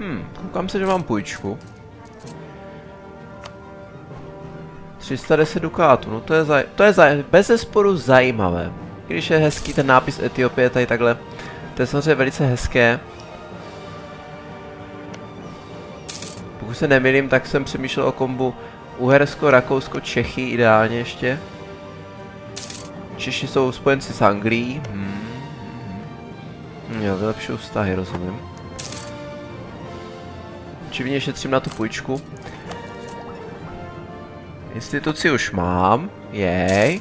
Hm, koukám se, že mám půjčku. 310 dukátů, no to je, zaj to je zaj bez zesporu zajímavé. Když je hezký ten nápis Etiopie tady takhle, to je samozřejmě velice hezké. Pokud se nemýlím, tak jsem přemýšlel o kombu Uhersko, Rakousko, Čechy ideálně ještě. Češi jsou spojenci s Anglií. Hmm. Jo, vylepšuju vztahy, rozumím. Čivně šetřím na tu půjčku. Instituci už mám. Jej.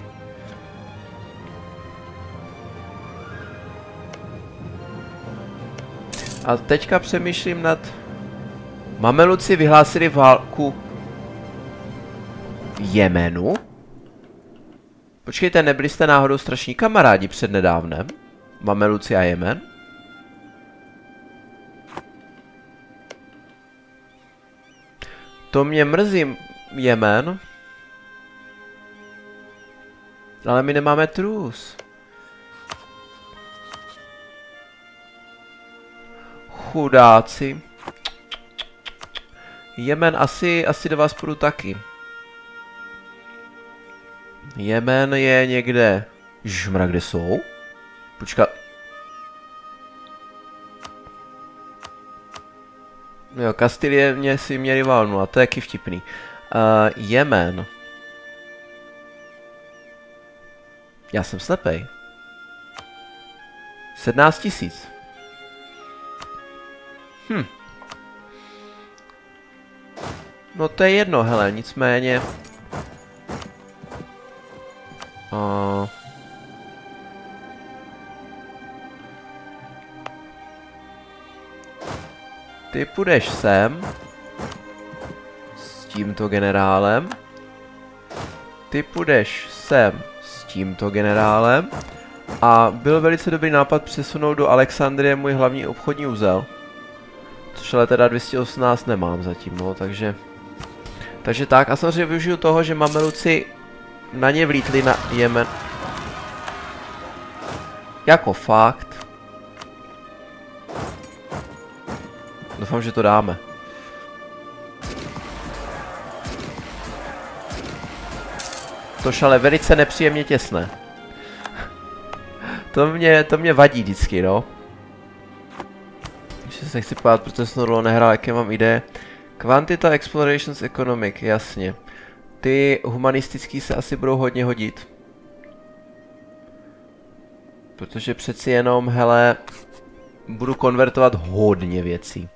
A teďka přemýšlím nad... Mameluci vyhlásili válku Jemenu? Počkejte, nebyli jste náhodou strašní kamarádi před nedávnem? Mameluci a Jemen? To mě mrzí, Jemen. Ale my nemáme trus. Chudáci. Jemen asi, asi do vás půjdu taky. Jemen je někde... Žmra, kde jsou? Počkat. Jo, Kastilie mě si měli válnu a to je jaký vtipný. Uh, Jemen. Já jsem slepej. 17 tisíc. Hm. No to je jedno, hele, nicméně... Uh... Ty půjdeš sem. S tímto generálem. Ty půjdeš sem s tímto generálem. A byl velice dobrý nápad přesunout do Alexandrie můj hlavní obchodní úzel. Což ale teda 218 nemám zatím, no, takže... Takže tak, a samozřejmě využiju toho, že mameluci na ně vlítli na Jemen. Jako fakt. Doufám, že to dáme. Tož ale velice nepříjemně těsné. to mě, to mě vadí vždycky, no. Ještě se nechci pát, protože jsem dlouho nehrál, jaké mám ideje. Quantita Explorations Economic, jasně. Ty humanistický se asi budou hodně hodit. Protože přeci jenom, hele, budu konvertovat hodně věcí.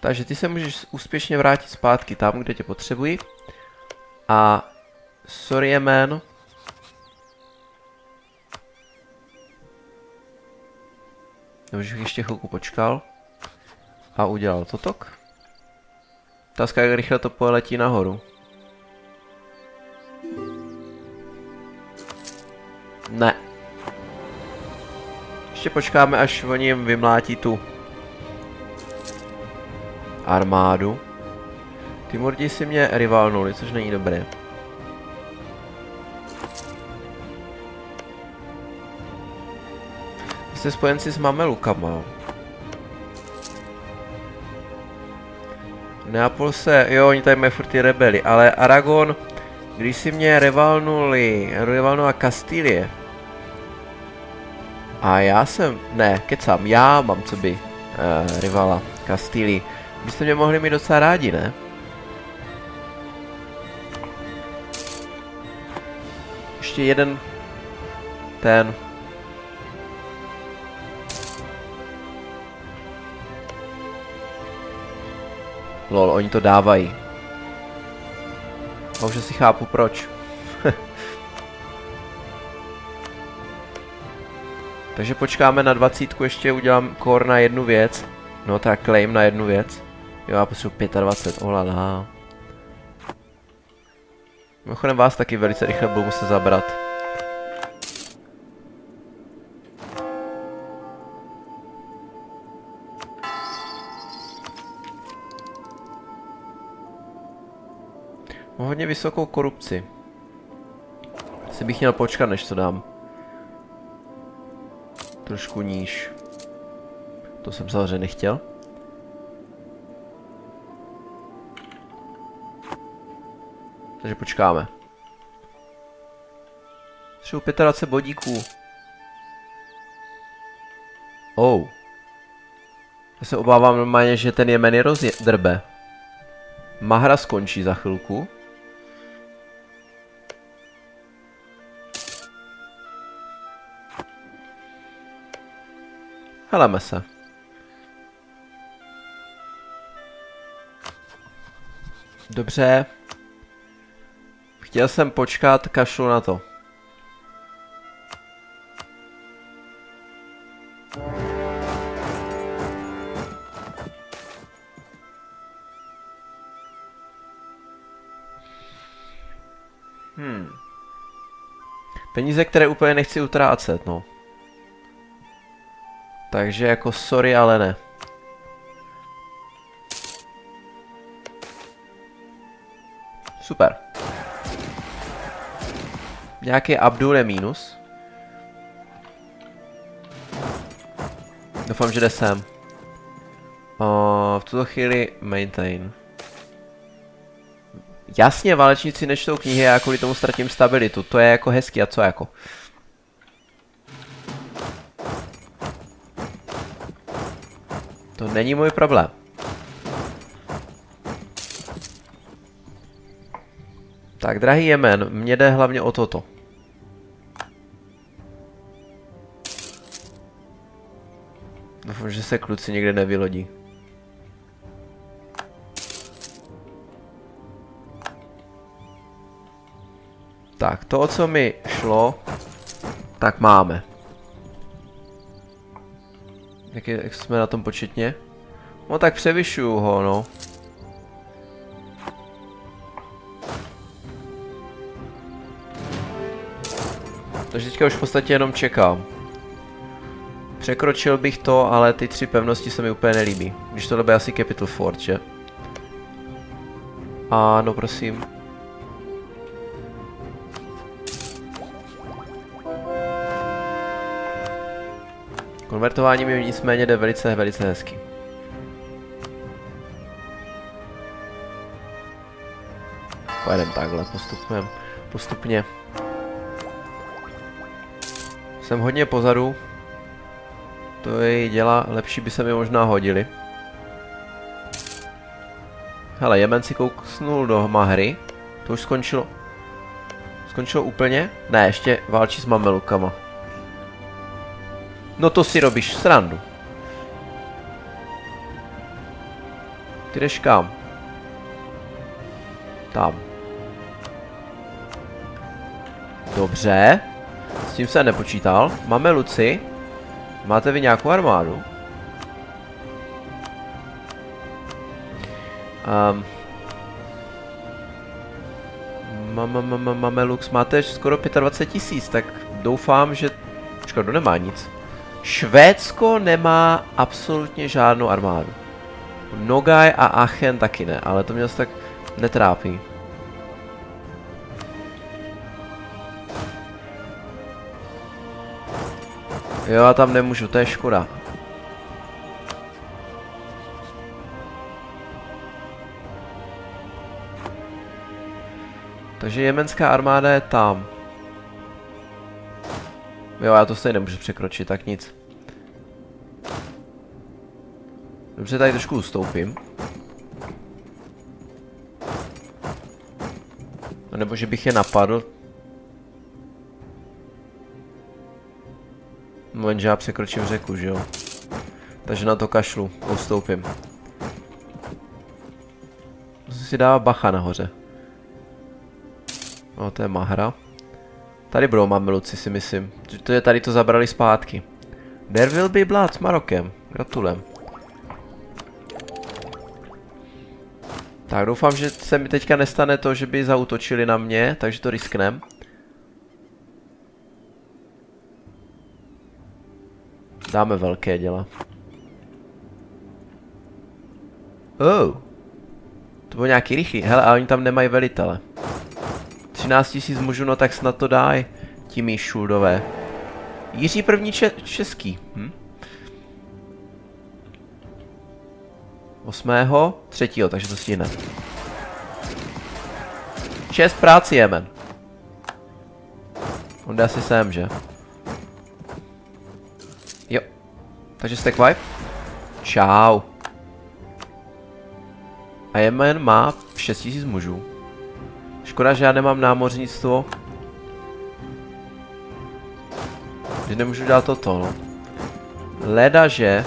Takže ty se můžeš úspěšně vrátit zpátky tam, kde tě potřebuji. A sorry man. Už bych ještě chvilku počkal. A udělal to tok. Otázka, jak rychle to poletí nahoru. Ne. Ještě počkáme, až oni jim vymlátí tu armádu. Ty mordi si mě rivalnuli, což není dobré. Jste spojenci s Mamelukama. Neapol se, jo, oni tady mají furt ty rebely, ale Aragon, když si mě rivalnuli, rivalnula Kastilie. A já jsem, ne, kecám, já mám co by uh, rivala Kastilii. Byste mě mohli mít docela rádi, ne? Ještě jeden ten Lol, oni to dávají. A už asi chápu proč. Takže počkáme na dvacítku, ještě udělám core na jednu věc. No tak claim na jednu věc. Jo, já potřebuji 25, olala. Mimochodem vás taky velice rychle budu muset zabrat. Mám hodně vysokou korupci. Asi bych měl počkat, než to dám. Trošku níž. To jsem samozřejmě nechtěl. Takže počkáme. Třebu 25 bodíků. Oh. Já se obávám normálně, že ten Jemen je rozdrbe. Mahra skončí za chvilku. Heleme se. Dobře. Chtěl jsem počkat, kašlu na to. Hmm. Peníze, které úplně nechci utrácet, no. Takže jako sorry, ale ne. Super. Nějaký Abdul je mínus. Doufám, že jde sem. O, v tuto chvíli maintain. Jasně, válečníci nečtou knihy já kvůli tomu ztratím stabilitu. To je jako hezký a co jako? To není můj problém. Tak, drahý Jemen, mně jde hlavně o toto. Doufám, že se kluci někde nevylodí. Tak, to, o co mi šlo, tak máme. Jak, je, jak jsme na tom početně? No tak převyšuju ho, no. Takže teďka už v podstatě jenom čekám. Překročil bych to, ale ty tři pevnosti se mi úplně nelíbí. Když tohle bude asi Capital Fort, že? Ano, prosím. Konvertování mi nicméně jde velice, velice hezky. Pojedem takhle, postupujeme, postupně. Jsem hodně pozadu. To jej dělá, lepší by se mi možná hodili. Hele, Jemen si kousnul do Mahry. To už skončilo. Skončilo úplně? Ne, ještě válčí s mamelukama. No to si robíš srandu. Ty jdeš kam? Tam. Dobře. S tím jsem nepočítal. Máme Luci. Máte vy nějakou armádu? Um, máme Lux, máte skoro 25 tisíc, tak doufám, že... Počkat, kdo nemá nic? Švédsko nemá absolutně žádnou armádu. Nogaj a Aachen taky ne, ale to mě zase tak netrápí. Jo, já tam nemůžu, to je škoda. Takže jemenská armáda je tam. Jo, já to stejně nemůžu překročit, tak nic. Dobře, tady trošku ustoupím. No nebo že bych je napadl. Moment, že já překročím řeku, že jo. Takže na to kašlu, ustoupím. Musím si dát bacha nahoře. No, to je mahra. Tady budou mameluci, si myslím. To je tady to zabrali zpátky. There will be blood s Marokem. Gratulem. Tak doufám, že se mi teďka nestane to, že by zautočili na mě, takže to risknem. Dáme velké děla. Oh. To bylo nějaký rychlý. Hele, a oni tam nemají velitele. 13 000 mužů, no tak snad to dáj. Ti šuldové. Jiří první če český. Hm? Osmého, třetího, takže to stihne. Šest práci, Jemen. On jde asi sem, že? Takže stack wipe. Čau. A Jemen má 6000 mužů. Škoda, že já nemám námořnictvo. Že nemůžu dělat toto, no. Leda, že...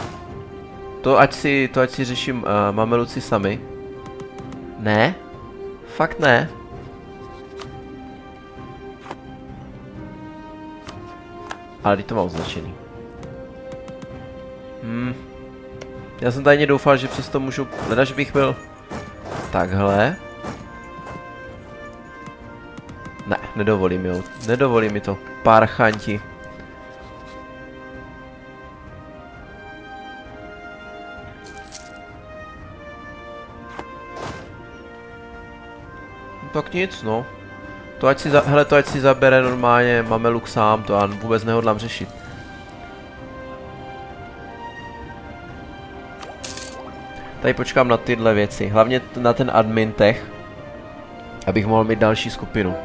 To ať si, to ať si řeším uh, mameluci sami. Ne? Fakt ne. Ale teď to mám označený. Hmm. Já jsem tajně doufal, že přesto můžu... Leda, že bych byl... Takhle. Ne, nedovolím jo. Nedovolím mi to. Parchanti. No, tak nic, no. To ať si, za, hele, to ať si zabere normálně Mameluk sám, to já vůbec nehodlám řešit. Tady počkám na tyhle věci, hlavně na ten admin tech, abych mohl mít další skupinu.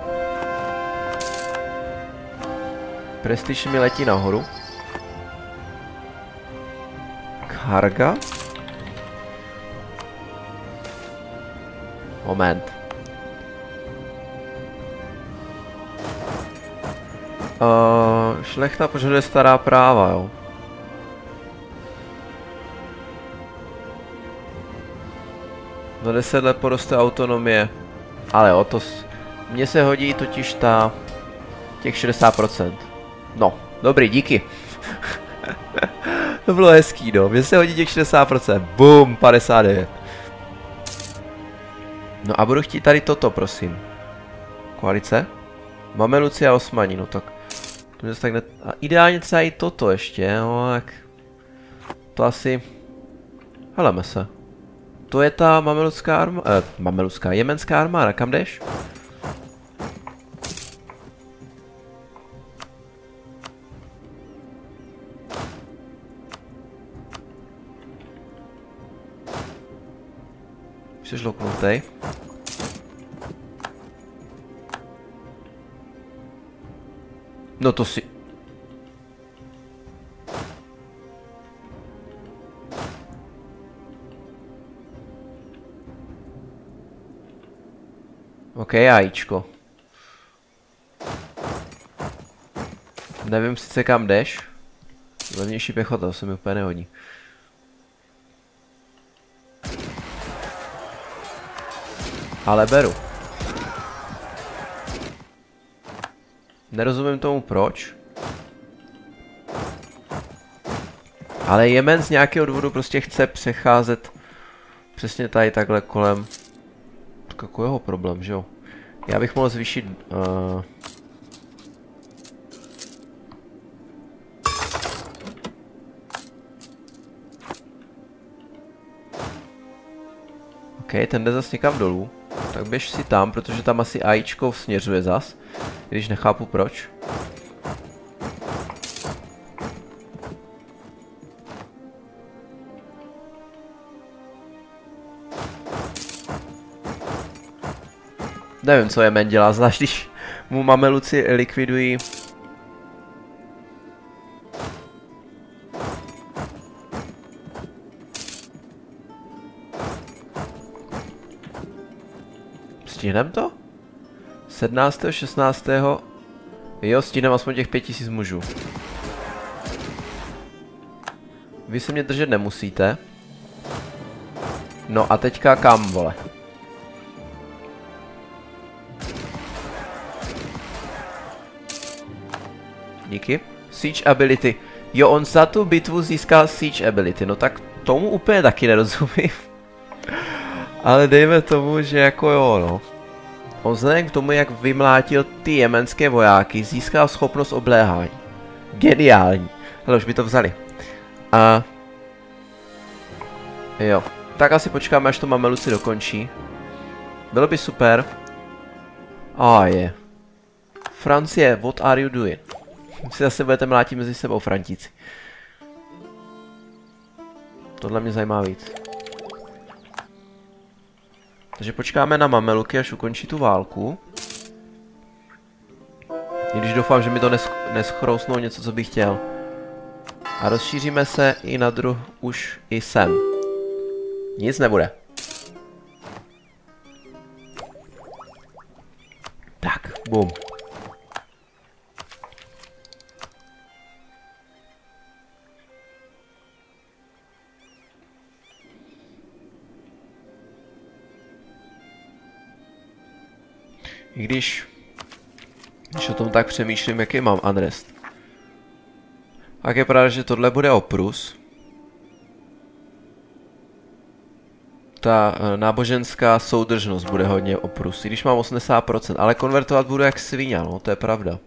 Prestiž mi letí nahoru. Karga. Moment. Uh, šlechta požaduje stará práva, jo. Za 10 let poroste autonomie. Ale jo, to... Mně se hodí totiž ta... Těch 60%. No, dobrý, díky. to bylo hezký, no. Mně se hodí těch 60%. Boom, 59. No a budu chtít tady toto, prosím. Koalice? Máme Lucia Osmani, no tak... To tak ne... A ideálně třeba i toto ještě, no tak... To asi... Heleme se. To je ta mameludská armáda, eh, mameludská, jemenská armáda, kam jdeš? Jsi loknutý. No to si... OK, ajíčko. Nevím sice kam jdeš. Levnější pěchota, to se mi úplně nehodí. Ale beru. Nerozumím tomu proč. Ale Jemen z nějakého důvodu prostě chce přecházet přesně tady takhle kolem. Jako jeho problém, že jo? Já bych mohl zvýšit... Uh... OK, ten jde zase někam dolů. Tak běž si tam, protože tam asi AIčko směřuje zas. Když nechápu proč. Nevím, co Jemen dělá, zvlášť když mu mameluci likvidují Stihnem to? 17. 16. Jo, stihnem aspoň těch 5000 mužů. Vy se mě držet nemusíte. No a teďka kam, vole? Díky. Siege ability. Jo, on za tu bitvu získá siege ability. No tak tomu úplně taky nerozumím. Ale dejme tomu, že jako jo, no. On vzhledem k tomu, jak vymlátil ty jemenské vojáky, získal schopnost obléhání. Geniální. Hele, už by to vzali. A... Jo. Tak asi počkáme, až to Mameluci dokončí. Bylo by super. A oh, je. Francie, what are you doing? Si zase budete mlátit mezi sebou, Frantíci. Tohle mě zajímá víc. Takže počkáme na mameluky, až ukončí tu válku. I když doufám, že mi to nesch neschrousnou něco, co bych chtěl. A rozšíříme se i na druh už i sem. Nic nebude. Když, když o tom tak přemýšlím, jaký mám adres. Tak je pravda, že tohle bude oprus. Ta e, náboženská soudržnost bude hodně oprus, i když mám 80%, ale konvertovat budu jak svině, no, to je pravda.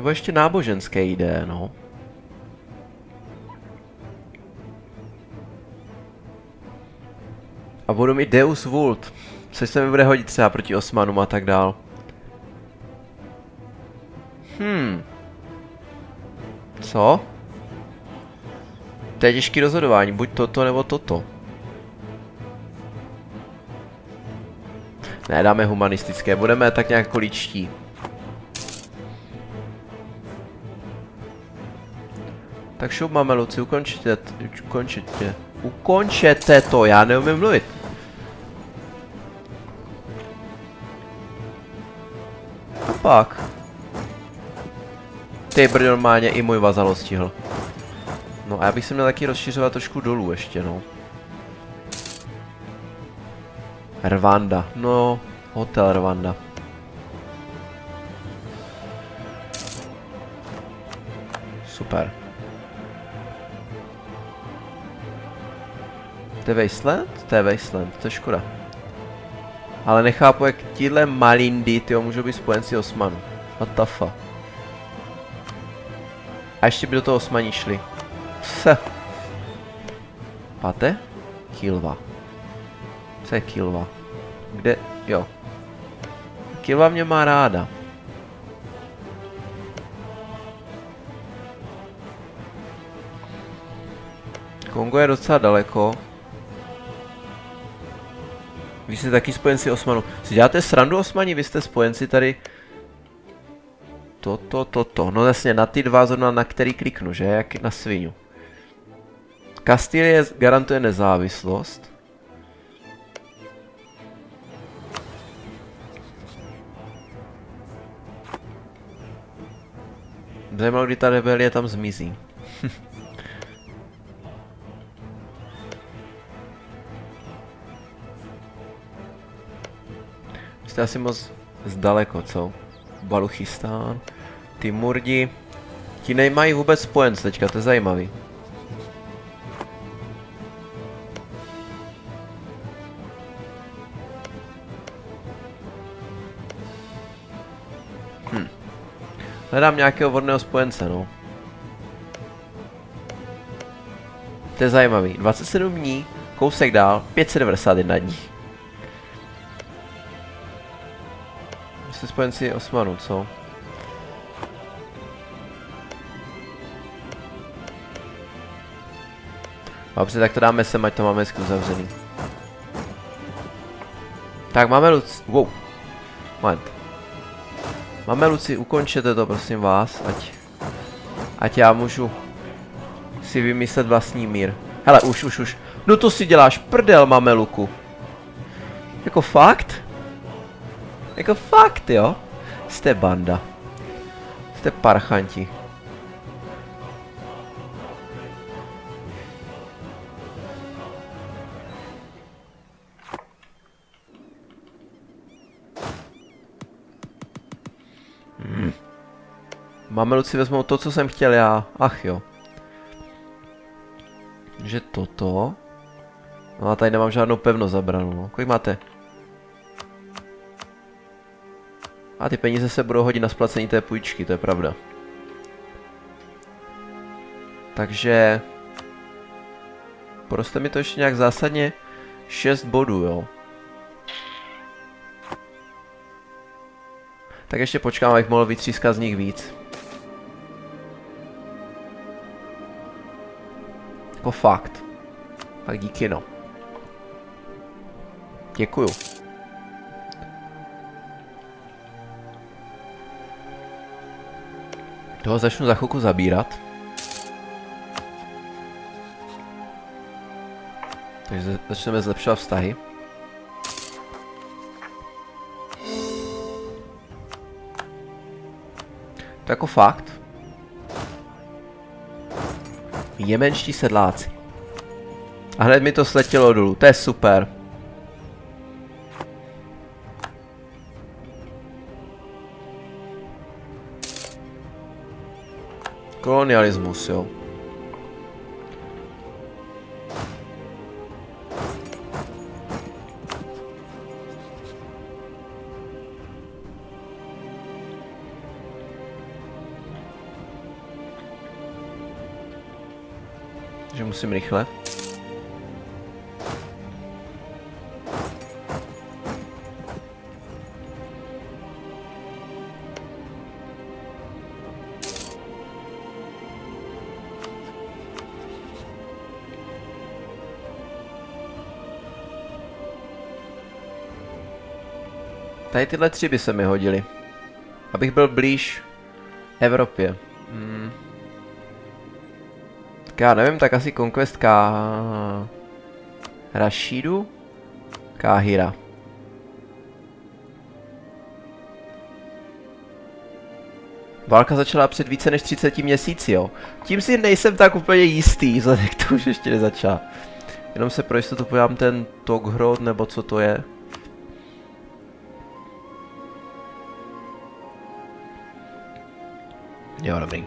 Nebo ještě náboženské ide, no. A budu mít Deus Vult, což se mi bude hodit třeba proti Osmanům a tak dál. Hmm. Co? To je těžký rozhodování, buď toto nebo toto. Ne, dáme humanistické, budeme tak nějak količtí. Tak šup, mameluci, ukončíte, ukončíte, ukončete to, já neumím mluvit. A pak. Ty brď normálně i můj vazal stihl. No a já bych se měl taky rozšiřovat trošku dolů ještě, no. Rwanda, no, hotel Rwanda. Super. To je Wasteland? To je Wasteland, to je škoda. Ale nechápu, jak tíhle malindy, tyjo, můžou být spojenci Osmanů. What the fuck? A ještě by do toho Osmaní šli. Pse. Pate? Kilva. Co je Kilva? Kde? Jo. Kilva mě má ráda. Kongo je docela daleko. Vy jste taky spojenci Osmanu. Si děláte srandu Osmani? Vy jste spojenci tady... Toto, toto. No jasně, na ty dva zrovna, na který kliknu, že? Jak na svinu. Kastilie garantuje nezávislost. Zajímalo, kdy ta rebelie tam zmizí. Jste asi moc zdaleko, co? Baluchistán. Ty Murdi. Ti nemají vůbec spojence teďka, to je zajímavý. Hm. Hledám nějakého vodného spojence, no. To je zajímavý. 27 dní, kousek dál, 591 dní. Jste spojenci Osmanů, co? Dobře, tak to dáme sem, ať to máme hezky uzavřený. Tak máme Luci... Wow. Moment. Máme Luci, ukončete to, prosím vás, ať... Ať já můžu si vymyslet vlastní mír. Hele, už, už, už. No to si děláš prdel, mameluku. Jako fakt? Jako fakt, jo? Jste banda. Jste parchanti. Hmm. Mameluci vezmou to, co jsem chtěl já. Ach jo. Že toto. No a tady nemám žádnou pevnost zabranou. No. Kolik máte? A ty peníze se budou hodit na splacení té půjčky, to je pravda. Takže... Poroste mi to ještě nějak zásadně 6 bodů, jo. Tak ještě počkám, abych mohl vytřískat z nich víc. Jako fakt. Tak díky no. Děkuju. Toho začnu za chvilku zabírat. Takže začneme zlepšovat vztahy. To jako fakt. Jemenští sedláci. A hned mi to sletělo dolů, to je super. Kolonialismus, jo. že musím rychle. Tady tyhle tři by se mi hodily. Abych byl blíž Evropě. Hmm. Tak já nevím, tak asi Conquest K... Rashidu? Káhira. Válka začala před více než 30 měsíci, jo. Tím si nejsem tak úplně jistý, vzhledem k tomu, že ještě nezačala. Jenom se pro jistotu podívám ten Toghrod, nebo co to je. Jo, dobrý.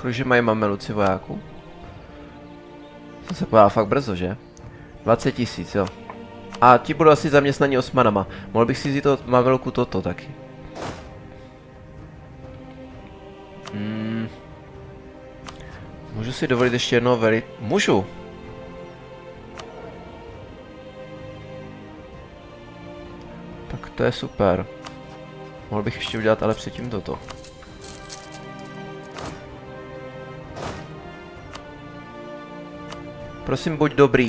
Kolikže mají mameluci vojáků? To se podá fakt brzo, že? 20 tisíc, jo. A ti budou asi zaměstnaní osmanama. Mohl bych si vzít to mamelku toto taky. Si dovolit ještě jedno veli... Můžu! Tak to je super. Mohl bych ještě udělat ale předtím toto. Prosím, buď dobrý.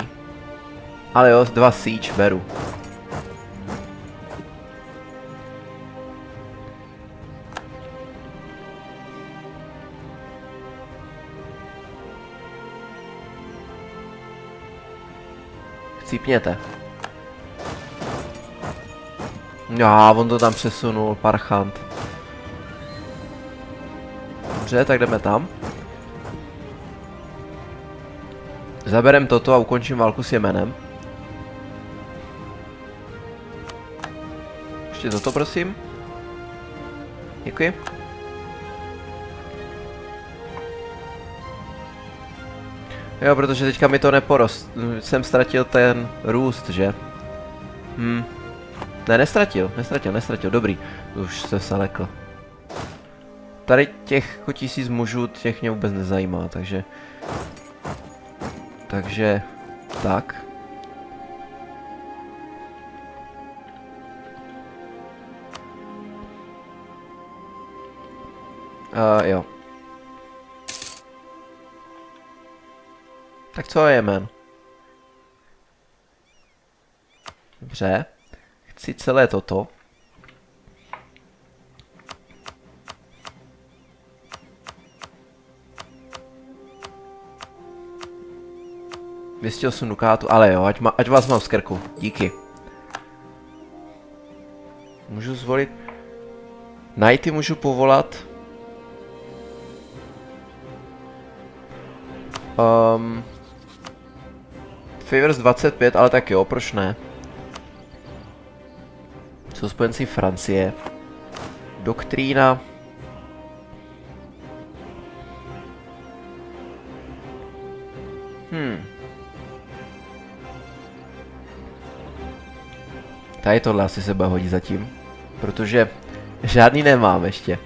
Ale jo, dva siege beru. Chcípněte. Já, on to tam přesunul, parchant. Dobře, tak jdeme tam. Zaberem toto a ukončím válku s Jemenem. Ještě toto, prosím. Děkuji. Jo, protože teďka mi to neporost. Jsem ztratil ten růst, že? Hm. Ne, nestratil, nestratil, nestratil, dobrý. Už se salekl. Tady těch tisíc mužů, těch mě vůbec nezajímá, takže takže tak. Uh, jo. Tak co je men? Dobře. Chci celé toto. 208 dukátu, ale jo, ať, ma, ať vás mám z krku. Díky. Můžu zvolit... Nighty můžu povolat. Um, Favors 25, ale tak jo, proč ne? Jsou spojenci Francie. Doktrína. Hmm. Tady tohle asi se bude hodit zatím. Protože žádný nemám ještě.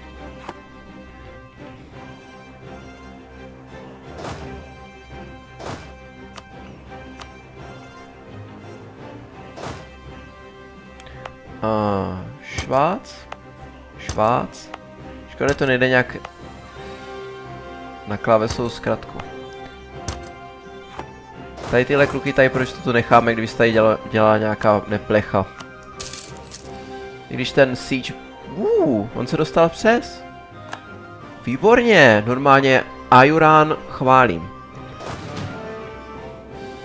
Švác. Škoda, to nejde nějak na klávesovou zkratku. Tady tyhle kluky tady, proč to tu necháme, když tady dělá, dělá nějaká neplecha. I když ten siege... Uh, on se dostal přes. Výborně, normálně Ayuran chválím.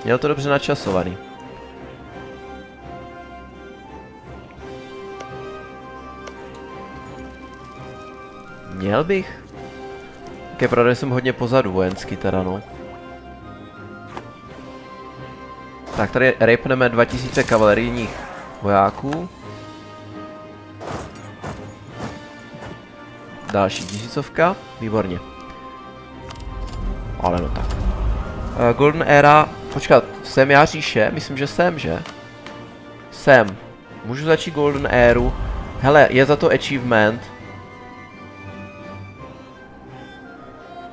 Měl to dobře načasovaný. Měl bych. Tak je pravda, jsem hodně pozadu vojensky teda no. Tak tady rejpneme 2000 kavalerijních vojáků. Další tisícovka, výborně. Ale no tak. Uh, Golden Era, počkat, jsem já říše? Myslím, že jsem, že? Jsem. Můžu začít Golden Eru. Hele, je za to achievement.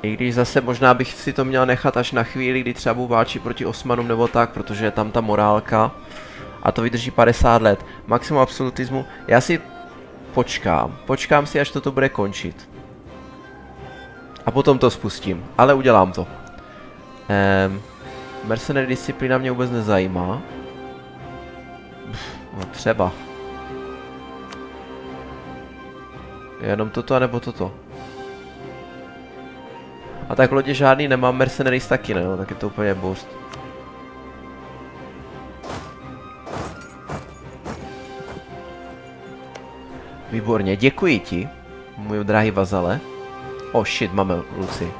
I když zase možná bych si to měl nechat až na chvíli, kdy třeba válčit proti Osmanům nebo tak, protože je tam ta morálka. A to vydrží 50 let. Maximum absolutismu. Já si počkám. Počkám si, až toto bude končit. A potom to spustím. Ale udělám to. Ehm, mercenary disciplína mě vůbec nezajímá. No třeba. Jenom toto, anebo toto. A tak lodě žádný nemám, mercenaries taky ne, no, tak je to úplně boost. Výborně, děkuji ti, můj drahý vazale. Oh shit, máme Luci.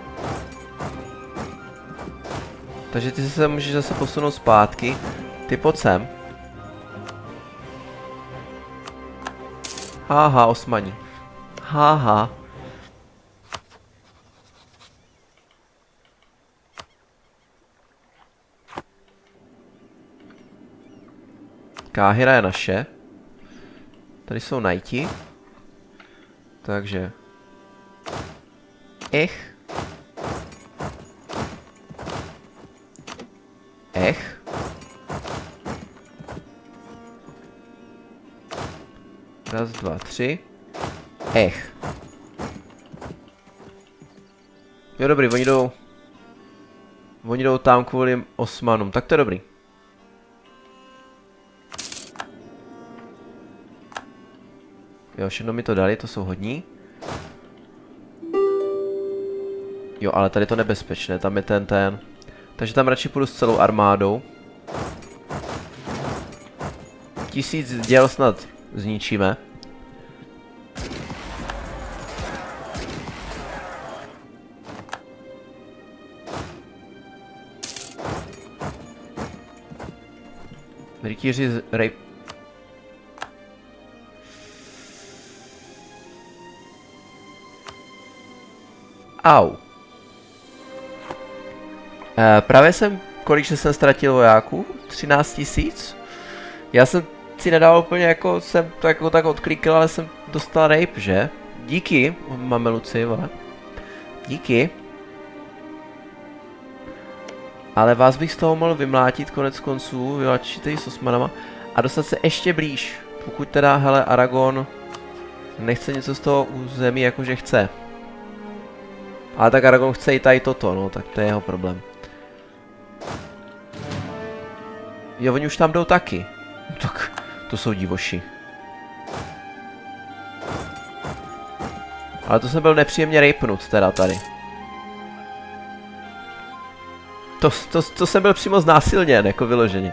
Takže ty se můžeš zase posunout zpátky. Ty pojď sem. Haha, osmani. Haha. Káhira je naše. Tady jsou najti. Takže. Ech. Ech. Raz, dva, tři. Ech. Jo dobrý, oni jdou... Oni jdou tam kvůli Osmanům, tak to je dobrý. Jo, všechno mi to dali, to jsou hodní. Jo, ale tady to nebezpečné, tam je ten ten. Takže tam radši půjdu s celou armádou. Tisíc děl snad zničíme. Rytíři z Au. E, právě jsem, kolik jsem ztratil vojáků? 13 tisíc? Já jsem si nedal úplně jako, jsem to jako tak odklikl, ale jsem dostal rape, že? Díky, máme Luci, vole. Díky. Ale vás bych z toho mohl vymlátit konec konců, vylačit s Osmanama a dostat se ještě blíž. Pokud teda, hele, Aragon nechce něco z toho území, jakože chce. Ale tak Aragon chce i tady toto, no, tak to je jeho problém. Jo, oni už tam jdou taky. Tak, to jsou divoši. Ale to jsem byl nepříjemně rejpnut teda tady. To, to, to jsem byl přímo znásilněn, jako vyloženě.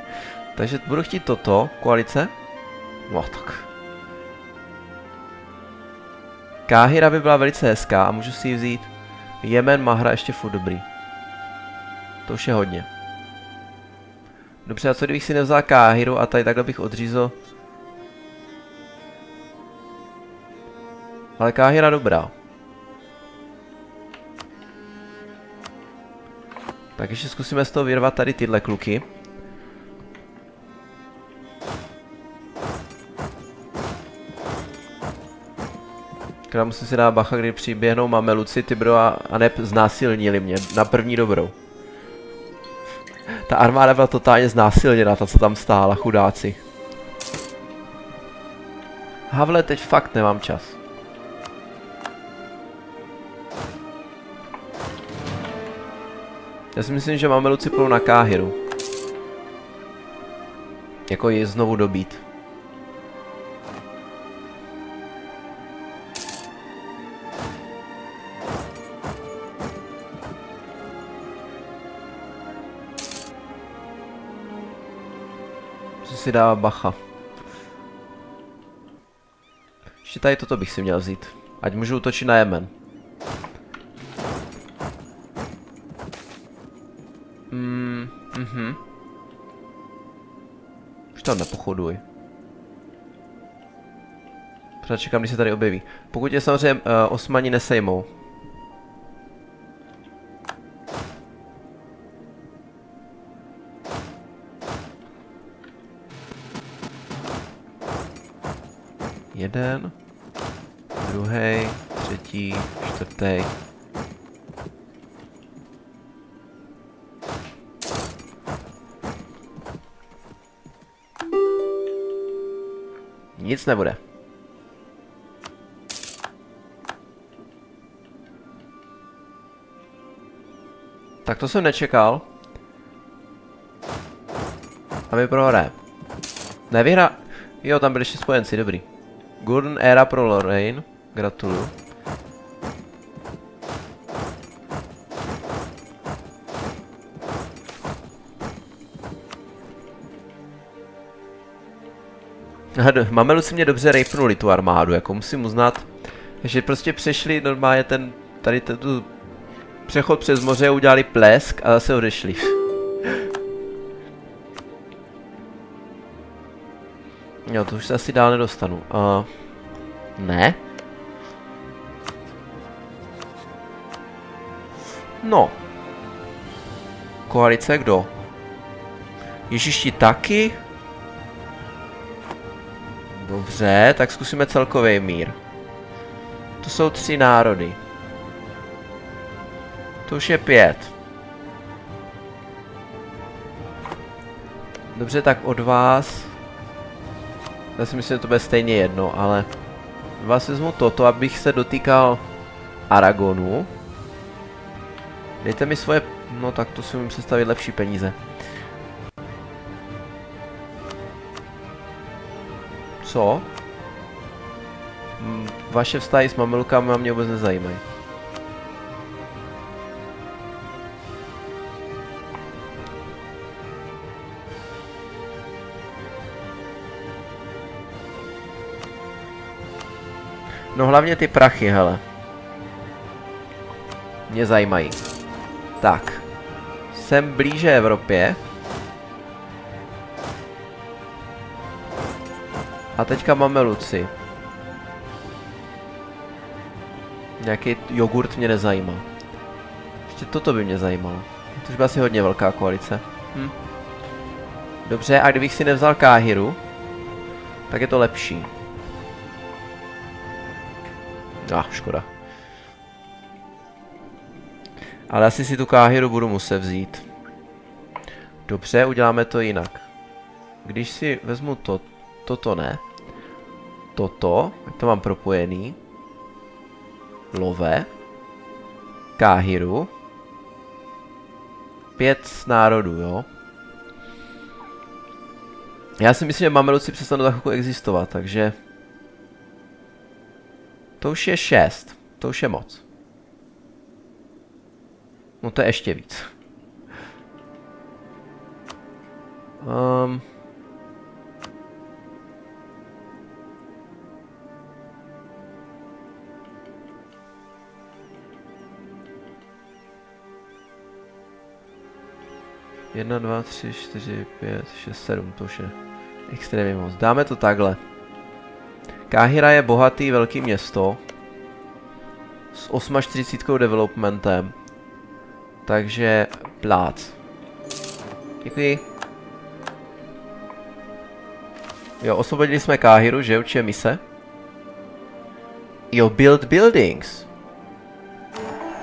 Takže budu chtít toto, koalice. No tak. Káhira by byla velice hezká a můžu si ji vzít. Jemen má hra ještě furt dobrý. To už je hodně. Dobře, a co kdybych si nevzal Káhiru a tady takhle bych odřízl... Ale Káhira dobrá. Tak ještě zkusíme z toho vyrvat tady tyhle kluky. Která musím si dát bacha, kdy přiběhnou mameluci, ty bro, a, a ne znásilnili mě na první dobrou. Ta armáda byla totálně znásilněna, ta co tam stála, chudáci. Havle, teď fakt nemám čas. Já si myslím, že máme Luci plnou na Káhiru. Jako ji znovu dobít. Si dává bacha. Ještě tady toto bych si měl vzít. Ať můžu útočit na Jemen. Mm, mhm. Už tam nepochoduj. Pořád když se tady objeví. Pokud je samozřejmě uh, osmani nesejmou. Nebude. Tak to jsem nečekal. A my prohrajem. Nevyhra... Jo, tam byli ještě spojenci, dobrý. Golden Era pro Lorraine. Gratuluju. Mamelu si mě dobře rejpnuli tu armádu, jako musím uznat, že prostě přešli normálně ten, tady tu přechod přes moře, udělali plesk a zase odešli. Jo, to už se asi dál nedostanu. Uh, ne. No. Koalice kdo? Ježišti taky? Dobře, tak zkusíme celkový mír. To jsou tři národy. To už je pět. Dobře, tak od vás já si myslím, že to bude stejně jedno, ale vás vezmu toto, abych se dotýkal Aragonu. Dejte mi svoje... No tak to si můžu představit lepší peníze. Co? Vaše vztahy s mamelkami mě vůbec nezajímají. No hlavně ty prachy, hele. Mě zajímají. Tak. Jsem blíže Evropě. A teďka máme Luci. Nějaký jogurt mě nezajímá. Ještě toto by mě zajímalo. To by asi hodně velká koalice. Hm. Dobře, a kdybych si nevzal Káhiru, tak je to lepší. Ah, škoda. Ale asi si tu káhiru budu muset vzít. Dobře, uděláme to jinak. Když si vezmu to, toto ne. Toto, jak to mám propojený. Love. Káhiru. Pět národů, jo. Já si myslím, že mameluci přestanou za chvilku existovat, takže... To už je 6. To už je moc. No to je ještě víc. Um, Jedna, dva, tři, čtyři, pět, šest, sedm, to už je extrémně moc. Dáme to takhle. Káhira je bohatý velký město s 48 developmentem. Takže plác. Děkuji. Jo, osvobodili jsme Káhiru, že určitě mise. Jo, build buildings.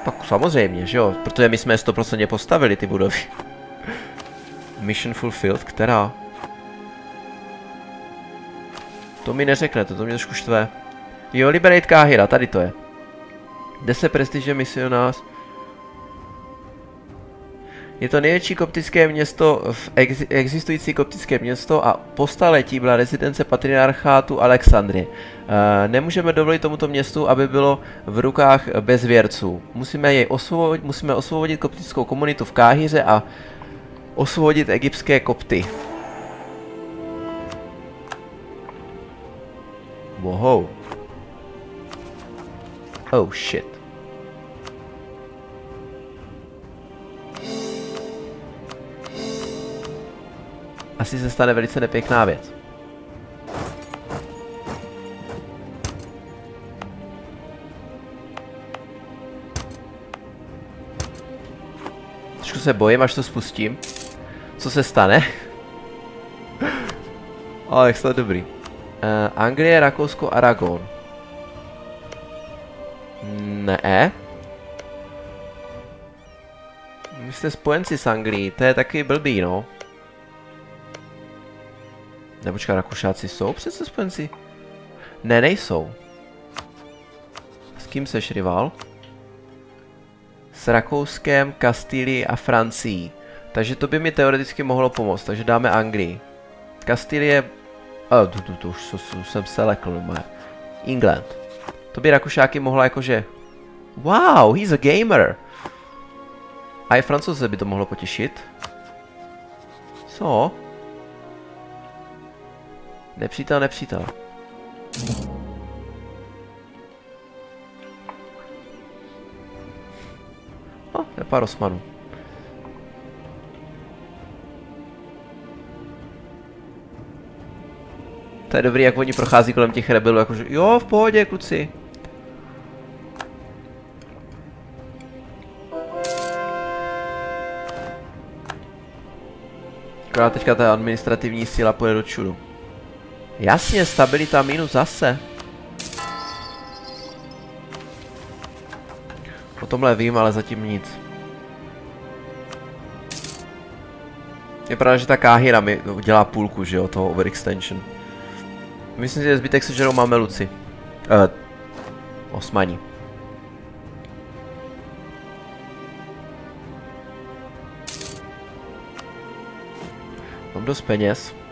Tak samozřejmě, že jo, protože my jsme je 100% postavili ty budovy. Mission fulfilled, která? To mi neřeknete, to mě trošku štve. Jo, Liberate Káhira, tady to je. Kde se prestiže misionář? Je to největší koptické město, v ex, existující koptické město a po staletí byla rezidence patriarchátu Alexandrie. E, nemůžeme dovolit tomuto městu, aby bylo v rukách bezvěrců. Musíme jej osvobodit, musíme osvobodit koptickou komunitu v Káhyře a osvobodit egyptské kopty. Wow. Oh shit. Asi se stane velice nepěkná věc. Trošku se bojím, až to spustím. Co se stane? Ale jak dobrý. Uh, Anglie, Rakousko, Aragon. Ne. Vy jste spojenci s Anglií, to je taky blbý, no. Nepočká, Rakušáci jsou přece spojenci? Ne, nejsou. S kým seš rival? S Rakouskem, Kastílií a Francií. Takže to by mi teoreticky mohlo pomoct, takže dáme Anglii. Kastílie... Oh, tu, tu, tu, už, jsem se lekl, England. To by Rakušáky mohla jakože... Wow, he's a gamer! A i francouze by to mohlo potěšit. Co? Nepřítel, nepřítel. No, je pár Osmanů. To je dobrý, jak oni prochází kolem těch rebelů, jakože jo, v pohodě, kluci. Akorát teďka ta administrativní síla půjde do čudu. Jasně, stabilita minus zase. O tomhle vím, ale zatím nic. Je pravda, že ta Káhira mi dělá půlku, že jo, toho overextension. Myslím si, že zbytek sežerou máme Luci. Uh, osmani. Mám dost peněz.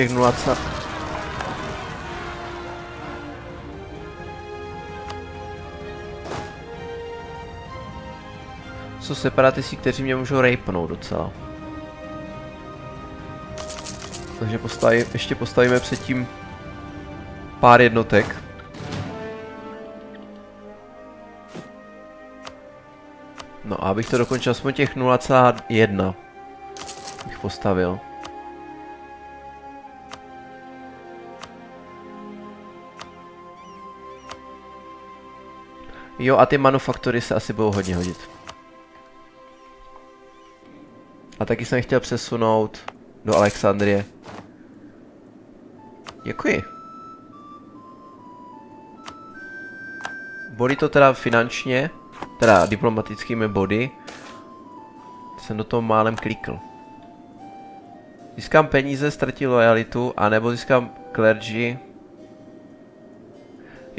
Těch 0, jsou separatisti, kteří mě můžou rejpnout docela. Takže postaví, ještě postavíme předtím pár jednotek. No a abych to dokončil aspoň těch 0,1 bych postavil. Jo, a ty manufaktory se asi budou hodně hodit. A taky jsem chtěl přesunout do Alexandrie. Děkuji. Body to teda finančně, teda diplomatickými body. Jsem do toho málem klikl. Získám peníze, ztratím lojalitu, anebo získám clergy,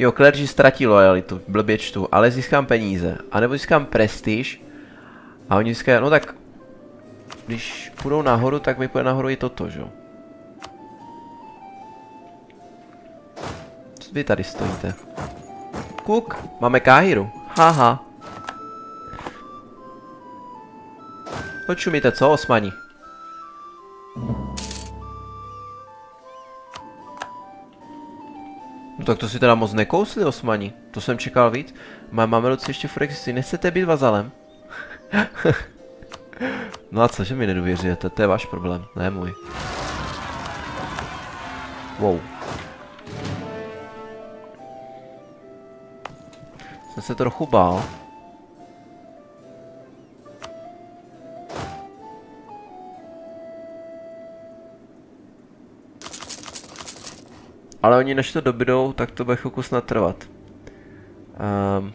Jo, clergy ztratí lojalitu, blbě čtu, ale získám peníze. A nebo získám prestiž. A oni získají, no tak... Když půjdou nahoru, tak mi půjde nahoru i toto, že jo. Co vy tady stojíte? Kuk, máme Káhiru. Haha. Počumíte, co, osmani? No tak to si teda moc nekousli, osmani. To jsem čekal víc. Má, máme ruce ještě furt existují. Nechcete být vazalem? no a co, že mi nedůvěřujete? To je váš problém, ne můj. Wow. Jsem se trochu bál. Ale oni než to dobydou, tak to bude chvilku snad trvat. Um,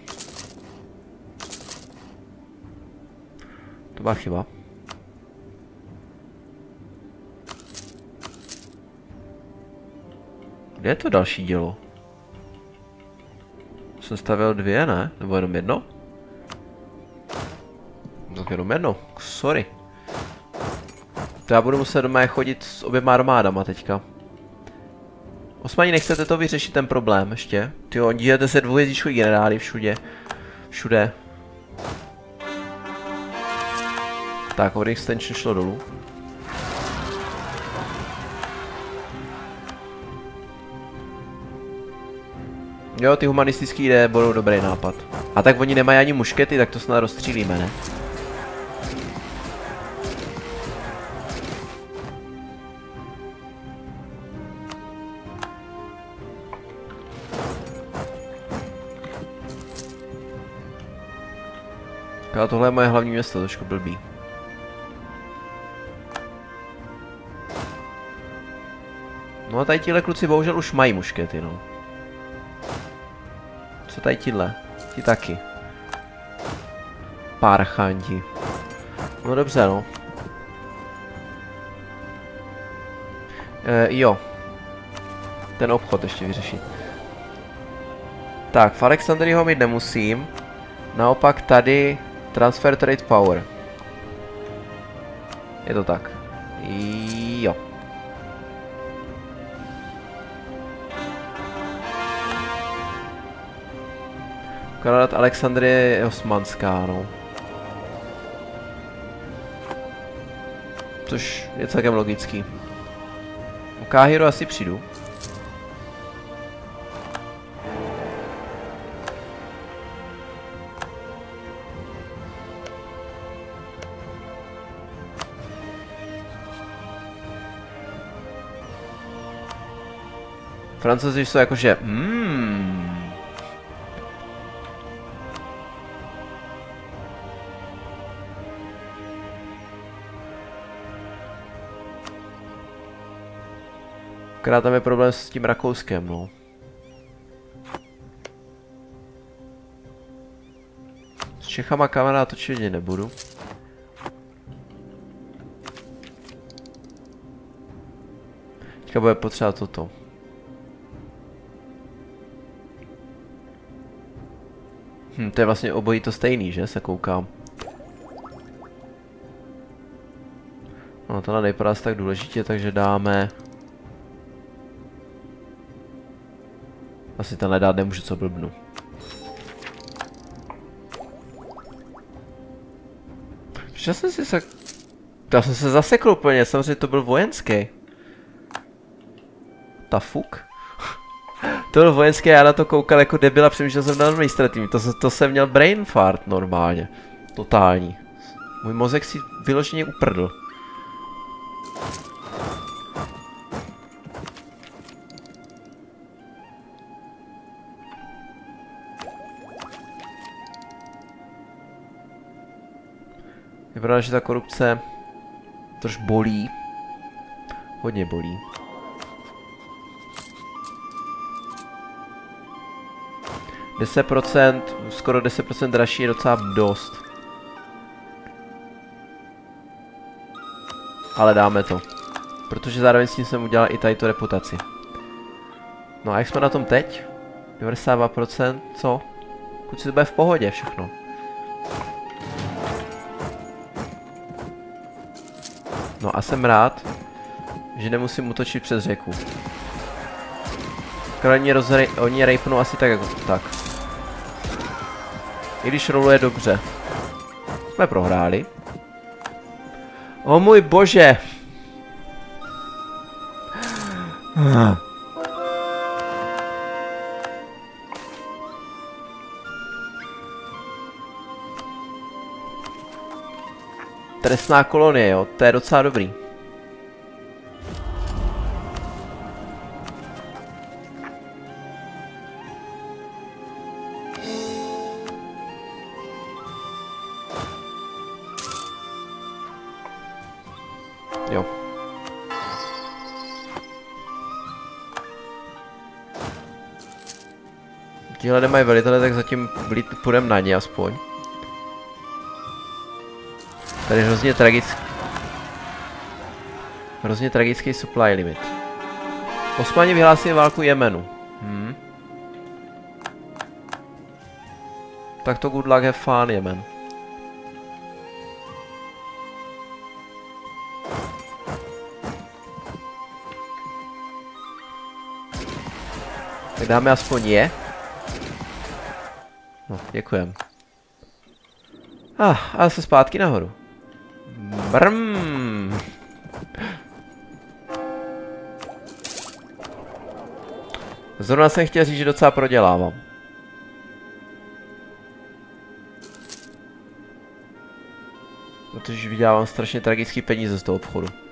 to byla chyba. Kde je to další dělo? Jsem stavil dvě, ne? Nebo jenom jedno? Tak jenom jedno, sorry. To já budu muset doma chodit s oběma armádama teďka. Osmani, nechcete to vyřešit ten problém ještě? Ty díváte se dvoujezdíčkový generály všude. Všude. Tak, overextension šlo dolů. Jo, ty humanistický ide budou dobrý nápad. A tak oni nemají ani muškety, tak to snad rozstřílíme, ne? Ale tohle je moje hlavní město, trošku blbý. No a tady tihle kluci bohužel už mají muškety, no. Co tady tihle? Ti taky. Párchanti. No dobře, no. E, jo. Ten obchod ještě vyřešit. Tak, v Alexandrii ho mít nemusím. Naopak tady Transfer Trade Power. Je to tak. Jo. Akorát Alexandrie je osmanská, no. Což je celkem logický. U Káhiru asi přijdu. Francouzi jsou jakože, hmm. Akorát tam je problém s tím Rakouskem, no. S Čechama kamarád určitě nebudu. Teďka bude potřeba toto. To je vlastně obojí to stejný, že? Se koukám. No, tohle nejpadá tak důležitě, takže dáme... Asi tenhle dát nemůžu, co blbnu. Já jsem si se... Já jsem se zasekl úplně, samozřejmě to byl vojenský. Ta fuk to byl vojenský, já na to koukal jako debil a přemýšlel jsem na administrativní. To, to jsem měl brain fart normálně. Totální. Můj mozek si vyloženě uprdl. Vypadá, že ta korupce troš bolí. Hodně bolí. 10%, skoro 10% dražší je docela dost. Ale dáme to. Protože zároveň s tím jsem udělal i tady tu reputaci. No a jak jsme na tom teď? 92%, co? Kluci to bude v pohodě všechno. No a jsem rád, že nemusím útočit přes řeku. Krajně rozrej, oni rejpnou asi tak jako tak. I když roluje dobře. Jsme prohráli. O můj bože! Trestná kolonie, jo, to je docela dobrý. Tihle nemají velitele, tak zatím půjdeme na ně aspoň. Tady hrozně tragický. Hrozně tragický supply limit. Osmani vyhlásili válku Jemenu. Hmm. Tak to good luck have fun, Jemen. Tak dáme aspoň je. No, děkujem. Ah, ale se zpátky nahoru. Brm. Zrovna jsem chtěl říct, že docela prodělávám. Protože vydělávám strašně tragický peníze z toho obchodu.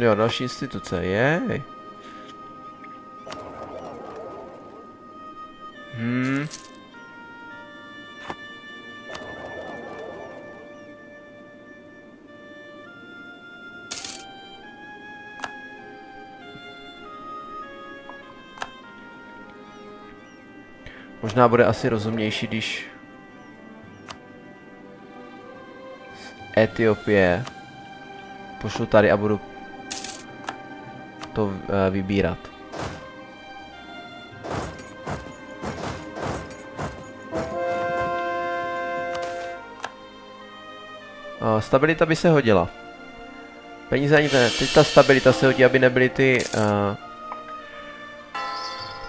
Jo, další instituce, jej. Hmm. Možná bude asi rozumnější, když Etiopie pošlu tady a budu to uh, vybírat. Uh, stabilita by se hodila. Peníze ani ne. Teď ta stabilita se hodí, aby nebyly ty... Uh,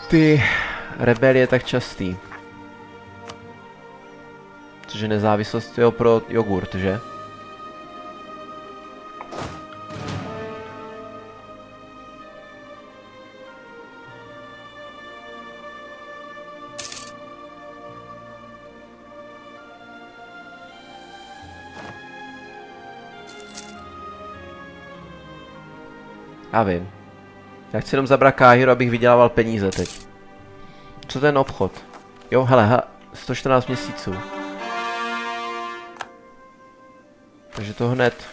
ty rebelie tak častý. Což je nezávislost jo, pro jogurt, že? Já vím. Já chci jenom zabrat Káhiru, abych vydělával peníze teď. Co ten obchod? Jo, hele, hele 114 měsíců. Takže to hned...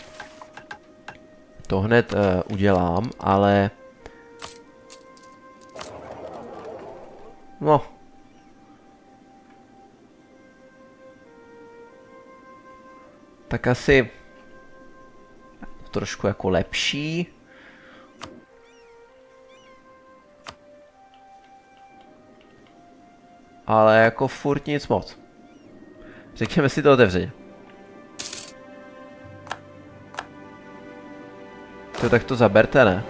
To hned uh, udělám, ale... No. Tak asi... Trošku jako lepší. Ale jako furt nic moc. Řekněme si to otevřeně. To tak to zaberte, ne?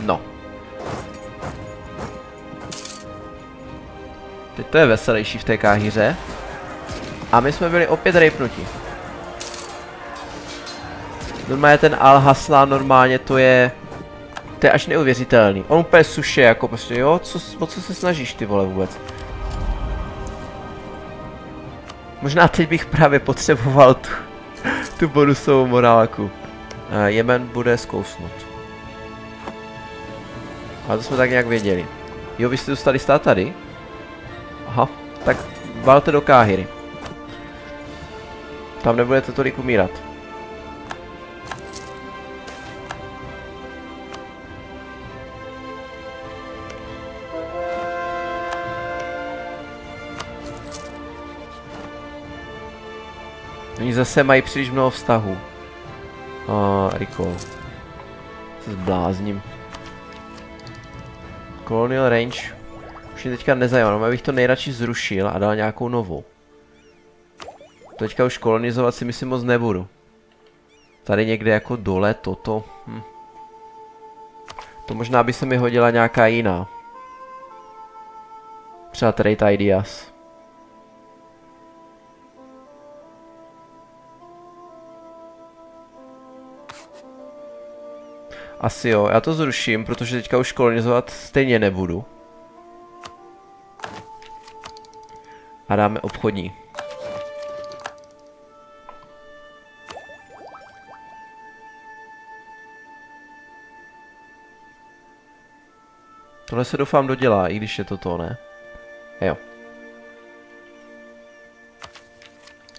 No. Teď to je veselější v té káhyře. A my jsme byli opět rejpnutí. Normálně ten Al Hasla normálně to je to je až neuvěřitelný. On úplně suše, jako prostě, jo, co, o co se snažíš ty vole vůbec? Možná teď bych právě potřeboval tu, tu bonusovou morálku. Uh, Jemen bude zkousnut. Ale to jsme tak nějak věděli. Jo, vy jste dostali stát tady? Aha, tak valte do Káhyry. Tam nebudete tolik umírat. Zase mají příliš mnoho vztahů. Uh, Riko. Se zblázním. Colonial Range. Už mě teďka nezajímá, no, bych to nejradši zrušil a dal nějakou novou. Teďka už kolonizovat si myslím moc nebudu. Tady někde jako dole toto. Hm. To možná by se mi hodila nějaká jiná. Třeba Trade Ideas. Asi jo, já to zruším, protože teďka už kolonizovat stejně nebudu. A dáme obchodní. Tohle se doufám dodělá, i když je to to, ne? Jo.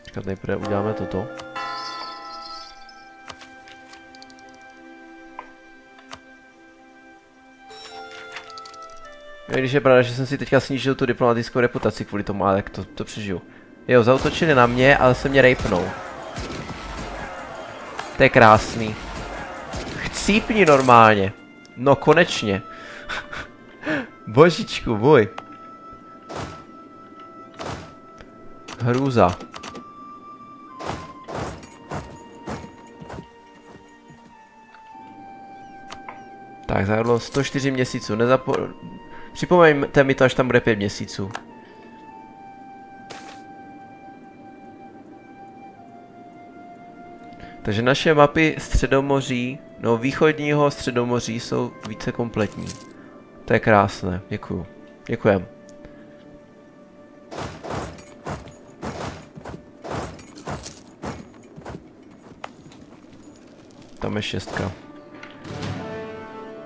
Čekat, nejprve uděláme toto. Jo, když je pravda, že jsem si teďka snížil tu diplomatickou reputaci kvůli tomu, ale to, to přežiju. Jo, zautočili na mě, ale se mě rejpnou. To je krásný. Chcípni normálně. No konečně. Božičku, boj. Hrůza. Tak, zahrlo 104 měsíců. Nezapo... Připomeňte mi to, až tam bude 5 měsíců. Takže naše mapy středomoří, no východního středomoří jsou více kompletní. To je krásné, děkuju. Děkujem. Tam je šestka.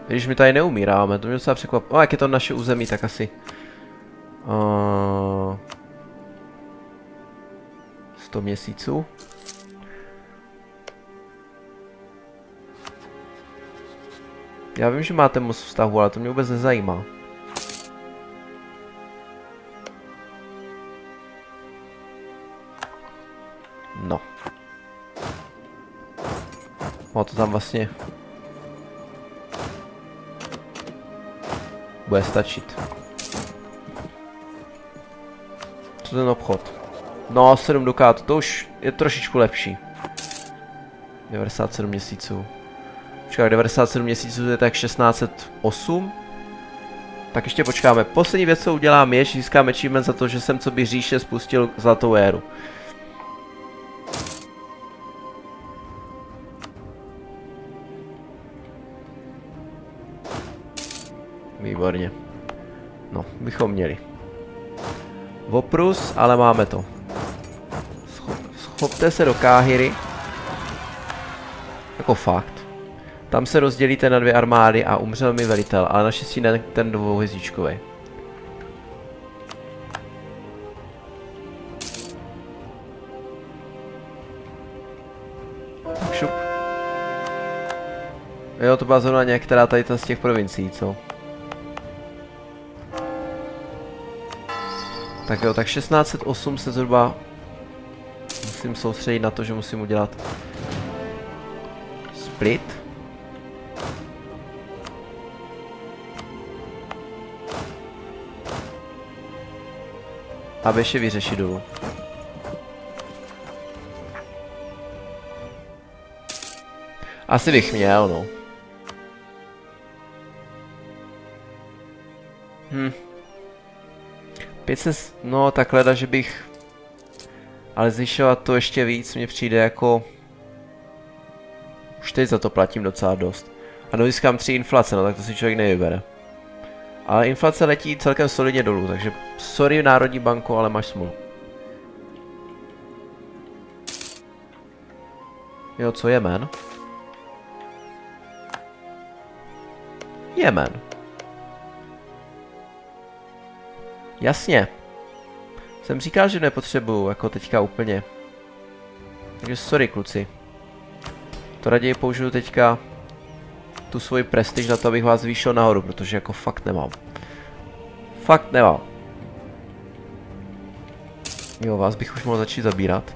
Když my tady neumíráme, to mě docela překvapilo. No, jak je to naše území, tak asi... Uh, 100 měsíců. Já vím, že máte moc vztahu, ale to mě vůbec nezajímá. No. No to tam vlastně... Bude stačit. Co ten obchod? No, 7 dukátů, to už je trošičku lepší. 97 měsíců. Počkej, 97 měsíců je tak 1608. Tak ještě počkáme. Poslední věc, co udělám, je, že získáme achievement za to, že jsem co by říše spustil zlatou éru. Výborně. No, bychom měli. Voprus, ale máme to. Schopte se do Káhyry. Jako fakt. Tam se rozdělíte na dvě armády a umřel mi velitel, ale naštěstí ne ten dvouhvězdičkový. Jo, to byla zrovna některá tady z těch provincií, co? Tak jo, tak 1608 se zhruba musím soustředit na to, že musím udělat split. A ještě vyřešit dolů. Asi bych měl, no. Hm. 500, no takhle, že bych... Ale zvyšovat to ještě víc mě přijde jako... Už teď za to platím docela dost. A dozískám tři inflace, no tak to si člověk nevybere. Ale inflace letí celkem solidně dolů, takže sorry Národní banku, ale máš smůlu. Jo, co Jemen? Jemen. Jasně. Jsem říkal, že nepotřebuju, jako teďka úplně. Takže sorry, kluci. To raději použiju teďka tu svoji prestiž na to, abych vás zvýšil nahoru, protože jako fakt nemám. Fakt nemám. Jo, vás bych už mohl začít zabírat.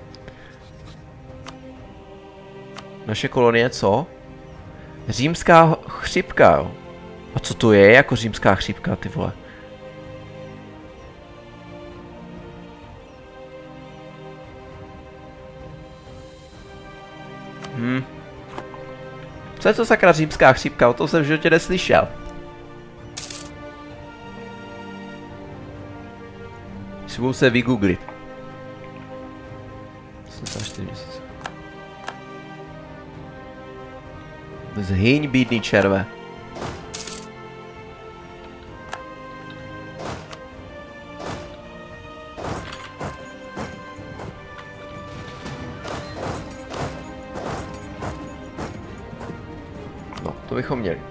Naše kolonie, co? Římská chřipka, jo. A co to je jako římská chřipka, ty vole? Co je to sakra římská chřipka? O tom jsem v životě neslyšel. Budu se vygooglit. 84 měsíce. Zhyň, bídný červe. Bychom měli.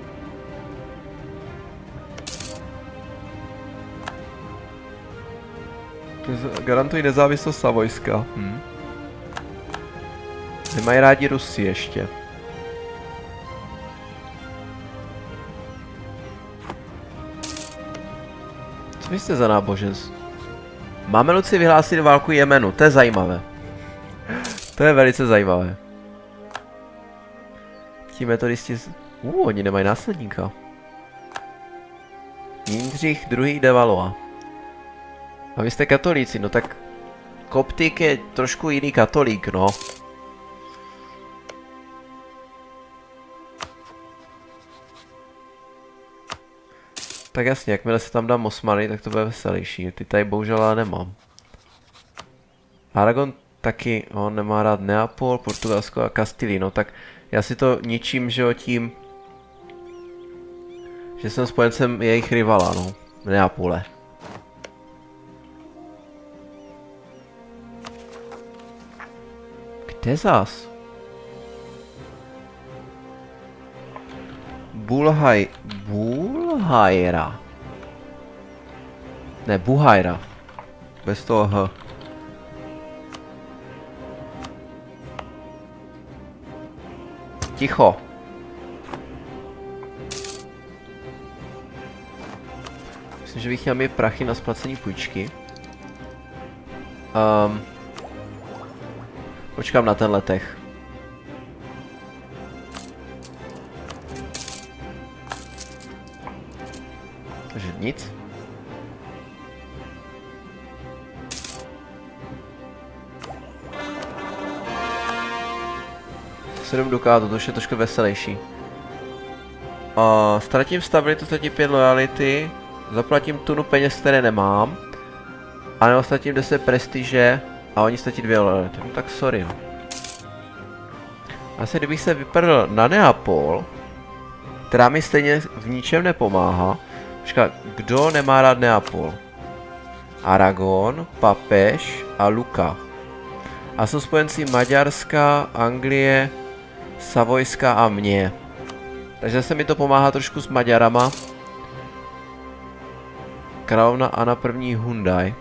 Garantují nezávislost Savojska. Hm. Nemají rádi Rusy ještě. Co vy jste za náboženství? Mameluci vyhlásili válku Jemenu, to je zajímavé. To je velice zajímavé. Ti metodisti... Uh, oni nemají následníka. Jindřich druhý Devaloa. A vy jste katolíci, no tak... Koptik je trošku jiný katolík, no. Tak jasně, jakmile se tam dám Osmany, tak to bude veselější. Ty tady bohužel ale nemám. Aragon taky, on nemá rád Neapol, Portugalsko a Kastilí, no tak já si to ničím, že jo, tím, že jsem spojencem jejich rivala, no, Neapole. Kde zas? Bulhaj... Bulhajra. Ne, Buhajra. Bez toho H. Ticho. Myslím, že bych měl mít prachy na splacení půjčky. Um, počkám na ten letech. Takže nic. Sedm dukátů, to už je trošku veselější. Uh, ztratím stabilitu, ztratím pět lojality, zaplatím tunu peněz, které nemám, a nebo ztratím 10 prestiže a oni ztratí dvě lojality. No tak sorry. No. Asi kdybych se vypadl na Neapol, která mi stejně v ničem nepomáhá, Počkat, kdo nemá rád Neapol? Aragon, papež a Luka. A jsou spojenci Maďarska, Anglie, Savojska a mě. Takže se mi to pomáhá trošku s Maďarama. Královna Anna první Hyundai.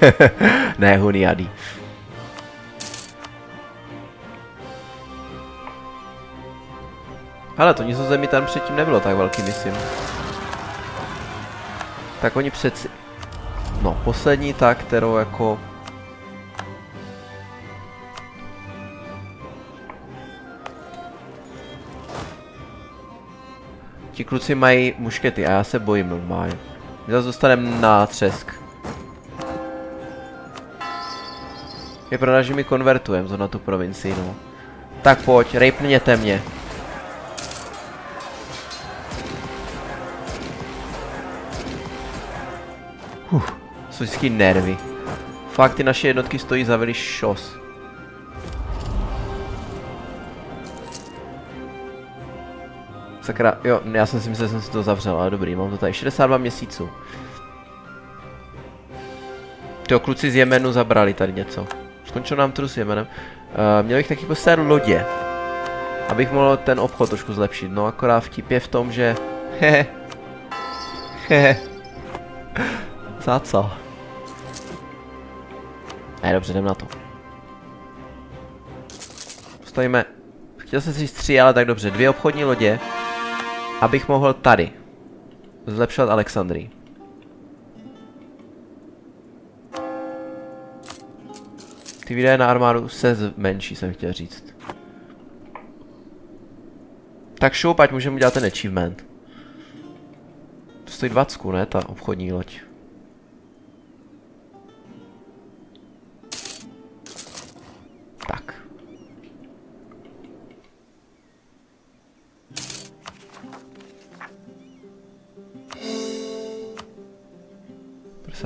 ne, Huniadi. Ale to nizozemí tam předtím nebylo tak velký, myslím. Tak oni přeci... No, poslední ta, kterou jako... Ti kluci mají muškety a já se bojím normálně. My zase dostaneme na třesk. Je pravda, že my konvertujeme na tu provincii, no. Tak pojď, rejpněte mě. Uf, jsou nervy. Fakt ty naše jednotky stojí za velý šos. Sakra, jo, já jsem si myslel, že jsem si to zavřel, ale dobrý, mám to tady 62 měsíců. Tyjo, kluci z Jemenu zabrali tady něco. Skončil nám trus s Jemenem. Uh, měl bych taky postavit lodě. Abych mohl ten obchod trošku zlepšit. No akorát vtip je v tom, že... Hehe. Hehe. Za co? Ne, dobře, jdem na to. Stojíme. Chtěl jsem si tři, ale tak dobře. Dvě obchodní lodě. Abych mohl tady. Zlepšovat Alexandrii. Ty výdaje na armádu se zmenší, jsem chtěl říct. Tak šup, ať můžeme udělat ten achievement. To stojí 20, ne, ta obchodní loď.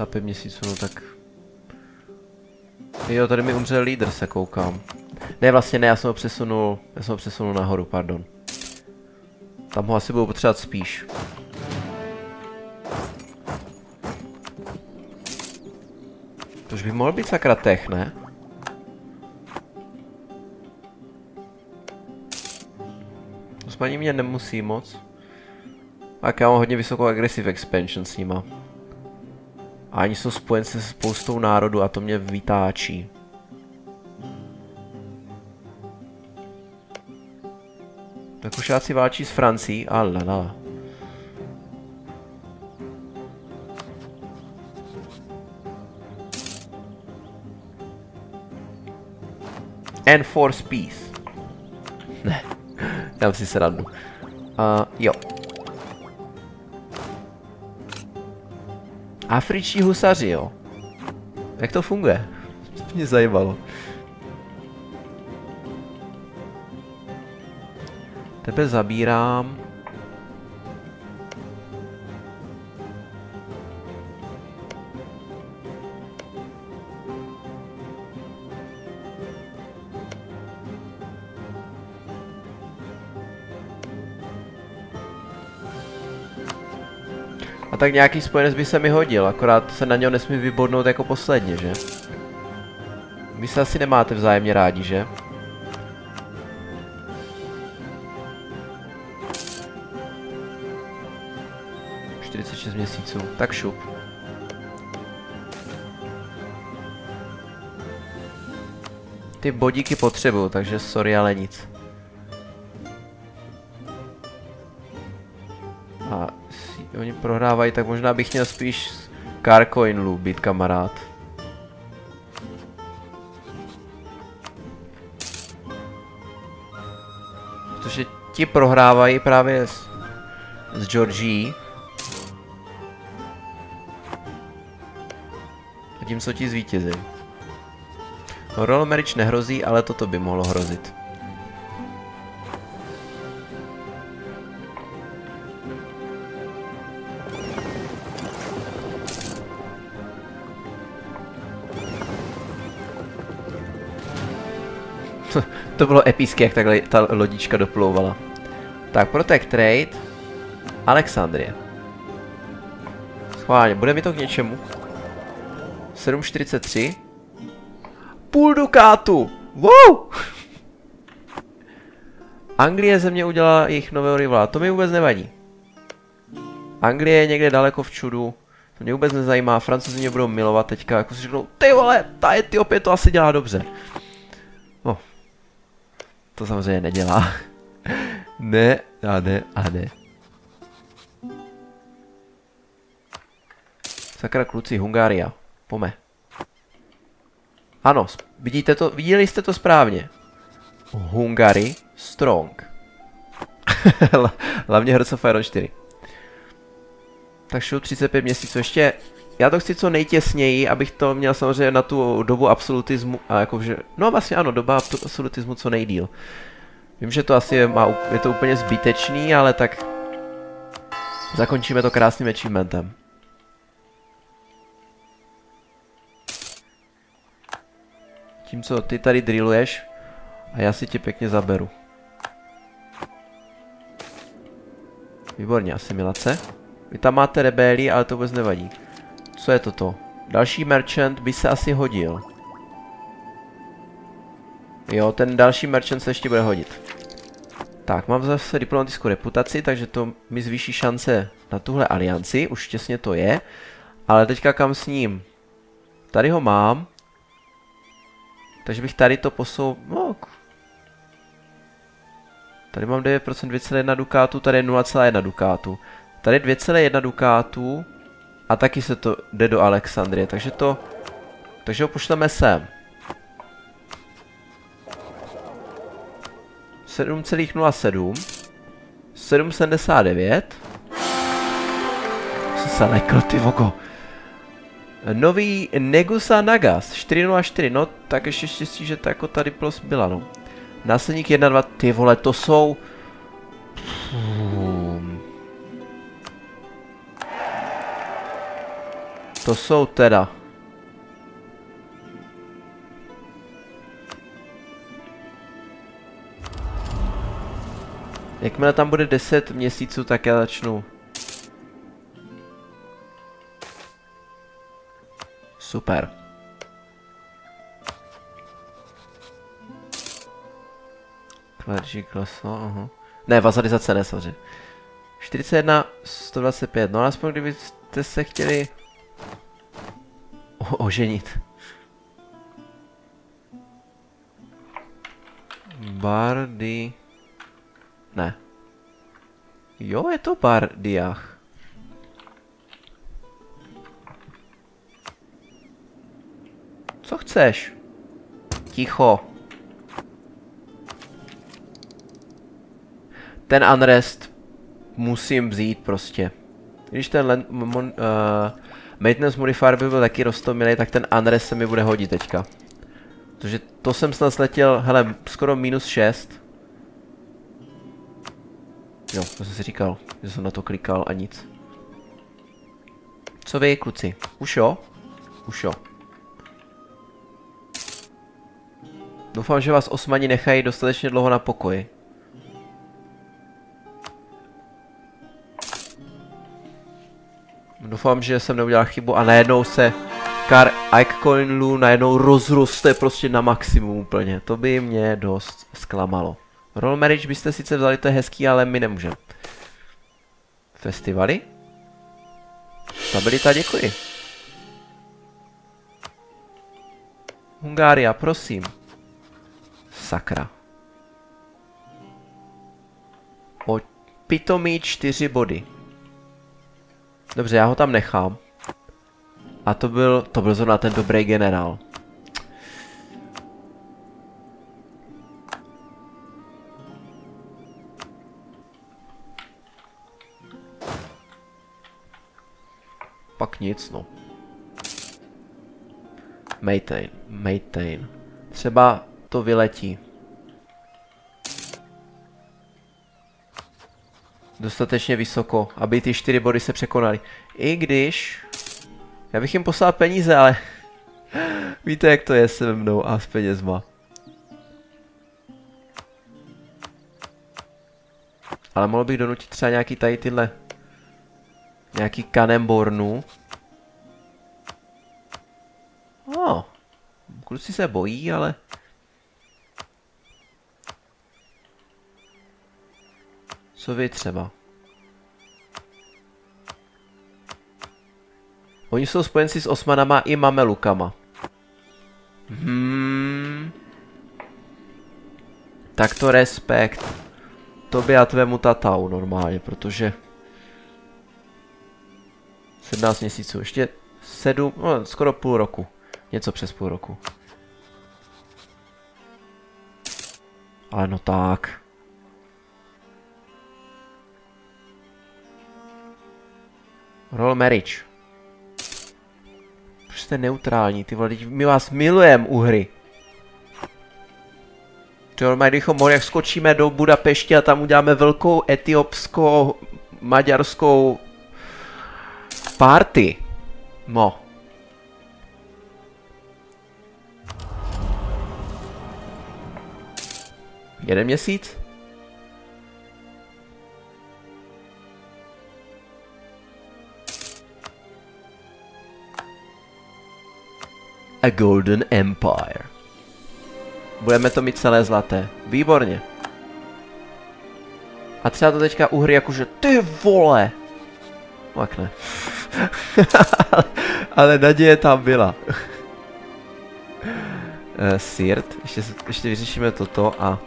Pět měsíců, no tak... Jo, tady mi umřel lídr, se koukám. Ne, vlastně ne, já jsem ho přesunul, já jsem ho přesunul nahoru, pardon. Tam ho asi budu potřebovat spíš. Tož by mohl být sakra tech, ne? Osmaní mě nemusí moc. Tak já mám hodně vysokou aggressive expansion s nima. A oni jsou spojenci se spoustou národů a to mě vytáčí. Rakušáci válčí s Francií, alala. Enforce peace. Ne, dám si srandu. Uh, jo. Afričtí husaři, jo. Jak to funguje? To mě zajímalo. Tebe zabírám. Tak nějaký spojenec by se mi hodil, akorát se na něho nesmí vybodnout jako posledně, že? Vy se asi nemáte vzájemně rádi, že? 46 měsíců, tak šup. Ty bodíky potřebuju, takže sorry, ale nic. Prohrávají, tak možná bych měl spíš Carcoinlu být kamarád. Protože ti prohrávají právě s, s Georgie. zatímco ti zvítězí. Rolmerič nehrozí, ale toto by mohlo hrozit. To bylo epické, jak takhle ta lodička doplouvala. Tak, Protect Trade. Alexandrie. Schválně, bude mi to k něčemu? 7,43. Půl dukátu! Wow! Anglie ze mě udělala jejich nového rivala, to mi vůbec nevadí. Anglie je někde daleko v čudu, to mě vůbec nezajímá, francouzi mě budou milovat teďka, jako si řeknou, ty vole, ta Etiopie to asi dělá dobře. To samozřejmě nedělá. ne, a ne, a ne. Sakra kluci, Hungária. Pome. Ano, vidíte to, viděli jste to správně. Hungary Strong. Hlavně Hearts of Iron 4. Tak šel 35 měsíců. Ještě, já to chci co nejtěsněji, abych to měl samozřejmě na tu dobu absolutismu, a jakože, no vlastně ano, doba absolutismu co nejdíl. Vím, že to asi je, má, je to úplně zbytečný, ale tak zakončíme to krásným achievementem. Tím, co ty tady drilluješ a já si tě pěkně zaberu. Výborně, asimilace. Vy tam máte rebély, ale to vůbec nevadí. Co je toto? Další merchant by se asi hodil. Jo, ten další merchant se ještě bude hodit. Tak, mám zase diplomatickou reputaci, takže to mi zvýší šance na tuhle alianci, už těsně to je. Ale teďka kam s ním? Tady ho mám. Takže bych tady to posoul... No, tady mám 9% 2,1 dukátu, tady je 0,1 dukátu. Tady 2,1 dukátu a taky se to jde do Alexandrie, takže to... Takže ho pošleme sem. 7,07 7,79 Co se lekl, ty vogo. Nový Negusa Nagas 404, no tak ještě štěstí, že to jako tady plus byla, no. Následník 1, 2, ty vole, to jsou... To jsou teda... Jakmile tam bude 10 měsíců, tak já začnu Super. Clergy kleso, aha. Ne, vazalizace ne, samozřejmě. 41, 125, no aspoň kdybyste se chtěli... O- oženit. Bardy... Ne. Jo, je to Bardiach. Co chceš? Ticho. Ten unrest musím vzít prostě. Když ten len, mon, uh, maintenance modifier by byl taky rostomilý, tak ten unrest se mi bude hodit teďka. Protože to jsem snad sletěl, hele, skoro minus 6. Jo, to jsem si říkal, že jsem na to klikal a nic. Co vy, kluci? Už jo? Už jo. Doufám, že vás osmani nechají dostatečně dlouho na pokoji. Doufám, že jsem neudělal chybu a najednou se Kar Ike Lu najednou rozroste prostě na maximum úplně. To by mě dost zklamalo. Roll Marriage byste sice vzali, to je hezký, ale my nemůžeme. Festivaly? Stabilita, děkuji. Hungária, prosím. Sakra. O pitomý čtyři body. Dobře, já ho tam nechám. A to byl, to byl zrovna ten dobrý generál. Pak nic, no. Maintain, maintain. Třeba to vyletí. Dostatečně vysoko, aby ty čtyři body se překonaly. I když... Já bych jim poslal peníze, ale... Víte, jak to je se mnou a s penězma. Ale mohl bych donutit třeba nějaký tady tyhle... Nějaký kanembornu. Oh, kluci se bojí, ale... Co vy třeba? Oni jsou spojenci s Osmanama i Mamelukama. Hmm. Tak to respekt. Tobě a tvému tatau normálně, protože... 17 měsíců, ještě 7, no, skoro půl roku. Něco přes půl roku. Ale no tak. Roll marriage. Proč jste neutrální, ty vole, my vás milujeme u hry. To normálně, kdybychom mohli, jak skočíme do Budapešti a tam uděláme velkou etiopskou, maďarskou party. No. Jeden měsíc? A Golden Empire. Budeme to mít celé zlaté. Výborně. A třeba to teďka uhry jakože ty vole. Jak ne. ale, ale naděje tam byla. uh, Sirt, ještě, ještě vyřešíme toto a...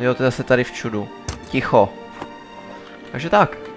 Jo, to je zase tady v čudu. Ticho. Takže tak.